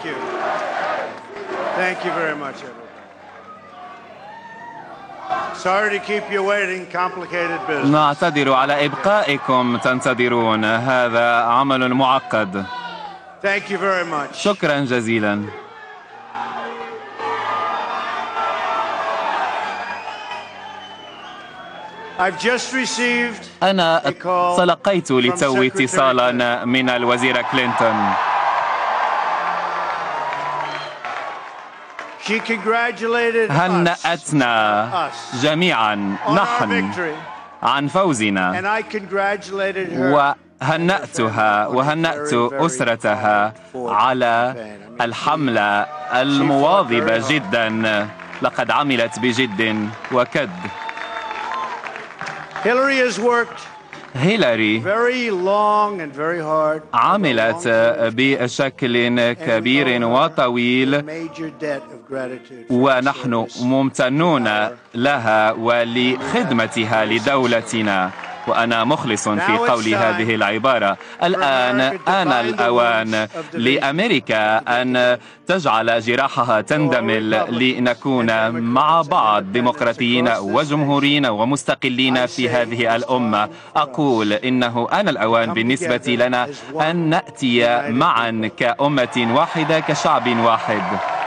Thank you. Thank you very much, everybody. Sorry to keep you waiting. Complicated business. نعتذر على إبقائكم تنتظرون هذا عمل معقد Thank you very much. شكرا جزيلا I've just received أنا تلقيت لتو اتصالا من الوزيرة كلينتون هنأتنا جميعا. نحن عن فوزنا. وهنأتها وهنأت أسرتها على الحملة المواظبة جدا. لقد عملت بجد وكد. Hillary has worked هيلاري. عملت بشكل كبير وطويل ونحن. ممتنون لها ولخدمتها لدولتنا وأنا مخلص في قول هذه العبارة. الآن آن الأوان لأمريكا أن تجعل جراحها تندمل لنكون مع بعض ديمقراطيين وجمهوريين ومستقلين في هذه الأمة. أقول إنه آن الأوان بالنسبة لنا أن نأتي معا كأمة واحدة كشعب واحد.